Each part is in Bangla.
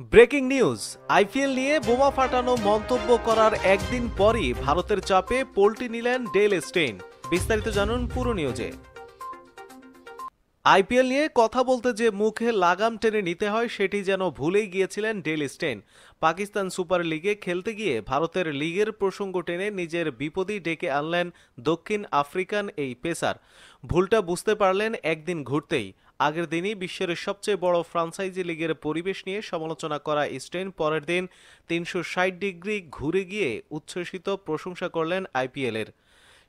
ব্রেকিং নিউজ, আইপিএল নিয়ে বোমা ফাটানো মন্তব্য করার একদিন পরই ভারতের চাপে পোল্টি নিলেন ডেল স্টেইন। বিস্তারিত জানুন পুরো নিউজে। আইপিএল নিয়ে কথা বলতে যে মুখে লাগাম টেনে নিতে হয়, সেটি যেন ভুলেই গিয়েছিলেন ডেল স্টেন। পাকিস্তান সুপার লিগে খেলতে গিয়ে ভারতের লিগের প্রসঙ্গ টেনে নিজের বিপদই ডেকে আনলেন দক্ষিণ আফ্রিকান এই পেসার। ভুলটা বুঝতে পারলেন একদিন ঘুরতেই। আগের দিনই বিশ্বের সবচেয়ে বড় ফ্রাঞ্চাইজি লিগের পরিবেশ নিয়ে সমালোচনা করা স্টেন, পরের দিন তিনশো ষাট ডিগ্রি ঘুরে গিয়ে উচ্ছ্বসিত প্রশংসা করলেন আইপিএলের।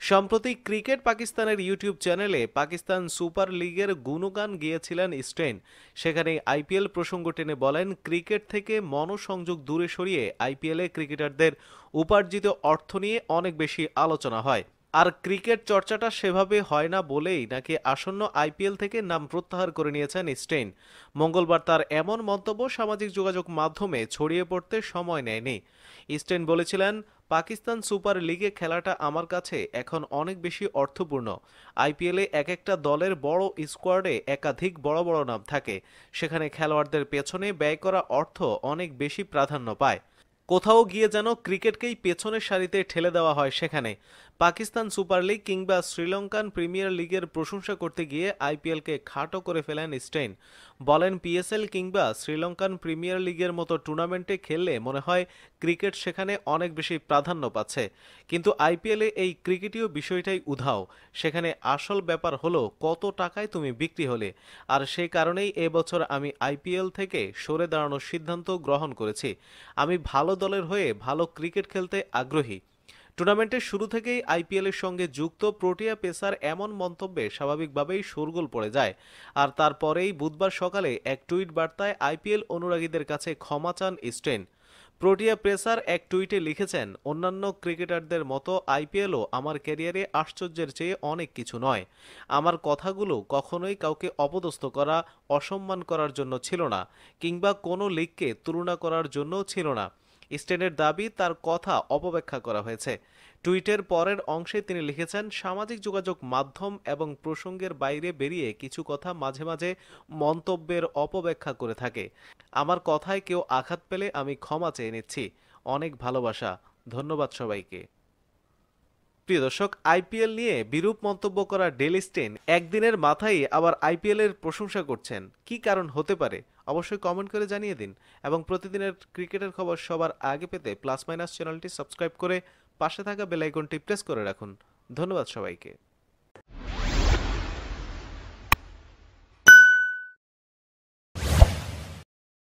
সম্প্রতি ক্রিকেট পাকিস্তানের ইউটিউব চ্যানেলে পাকিস্তান সুপার লিগের গুণগান গিয়েছিলেন স্টেন সেখানে আইপিএল প্রসঙ্গ টেনে বলেন, ক্রিকেট থেকে মনোসংযোগ দূরে সরিয়ে আইপিএলে ক্রিকেটারদের উপার্জিত অর্থ নিয়ে অনেক বেশি আলোচনা হয়। আর ক্রিকেট চর্চাটা সেভাবে হয় না বলেই নাকি আসন্ন আইপিএল থেকে নাম প্রত্যাহার করে নিয়েছেন স্টেইন। মঙ্গলবার তার এমন মন্তব্য সামাজিক যোগাযোগ মাধ্যমে ছড়িয়ে পড়তে সময় নেয়নি। স্টেইন বলেছিলেন, পাকিস্তান সুপার লিগে খেলাটা আমার কাছে এখন অনেক বেশি অর্থপূর্ণ। আইপিএলে এক একটা দলের বড় স্কোয়াডে একাধিক বড় বড় নাম থাকে। সেখানে খেলোয়াড়দের পেছনে ব্যয় করা অর্থ অনেক বেশি প্রাধান্য পায়। কোথাও গিয়ে যেন ক্রিকেটকেই পেছনের সারিতে ঠেলে দেওয়া হয় সেখানে। পাকিস্তান সুপার লিগ কিংবা শ্রীলঙ্কান প্রিমিয়ার লিগের প্রশংসা করতে গিয়ে আইপিএলকে খাটো করে ফেলেন স্টেইন। বলেন পিএসএল কিংবা শ্রীলঙ্কান প্রিমিয়ার লিগের মতো টুর্নামেন্টে খেললে মনে হয় ক্রিকেট সেখানে অনেক বেশি প্রাধান্য পাচ্ছে। কিন্তু আইপিএলে এই ক্রিকেটীয় বিষয়টাই উধাও। সেখানে আসল ব্যাপার হলো কত টাকায় তুমি বিক্রি হলে। আর সেই কারণেই এবছর আমি আইপিএল থেকে সরে দাঁড়ানোর সিদ্ধান্ত গ্রহণ করেছি। আমি ভালো দলের হয়ে ভালো ক্রিকেট খেলতে আগ্রহী। টুর্নামেন্টের শুরু থেকেই আইপিএলের সঙ্গে যুক্ত প্রোটিয়া পেসার এমন মন্তব্যে স্বাভাবিকভাবেই শোরগোল পড়ে যায়। আর তারপরেই বুধবার সকালে এক টুইট বার্তায় আইপিএল অনুরাগীদের কাছে ক্ষমা চান স্টেন। প্রোটিয়া প্রেসার এক টুইটে লিখেছেন, অন্যান্য ক্রিকেটারদের মতো আইপিএলও আমার ক্যারিয়ারে আশ্চর্যের চেয়ে অনেক কিছু নয়। আমার কথাগুলো কখনোই কাউকে অপদস্থ করা, অসম্মান করার জন্য ছিল না, কিংবা কোনো লিগকে তুলনা করার জন্য ছিল না। স্টেনের দাবি, তার কথা অপব্যাখ্যা করা হয়েছে। টুইটের পরের অংশে তিনি লিখেছেন, সামাজিক যোগাযোগ মাধ্যম এবং প্রসঙ্গের বাইরে বেরিয়ে কিছু কথা মাঝে মাঝে মন্তব্যের অপব্যাখ্যা করে থাকে। আমার কথায় কেউ আঘাত পেলে আমি ক্ষমা চেয়ে নিচ্ছি। অনেক ভালোবাসা। ধন্যবাদ সবাইকে। প্রিয় দর্শক, আইপিএল নিয়ে বিরূপ মন্তব্য করা ডেলি স্টেন একদিনের মাথায় আবার আইপিএল এর প্রশংসা করছেন। কি কারণ হতে পারে? অবশ্যই কমেন্ট করে জানিয়ে দিন এবং প্রতিদিনের ক্রিকেটের খবর সবার আগে পেতে প্লাস মাইনাস চ্যানেলটি সাবস্ক্রাইব করে পাশে থাকা বেলাইকনটি প্রেস করে রাখুন। ধন্যবাদ সবাইকে।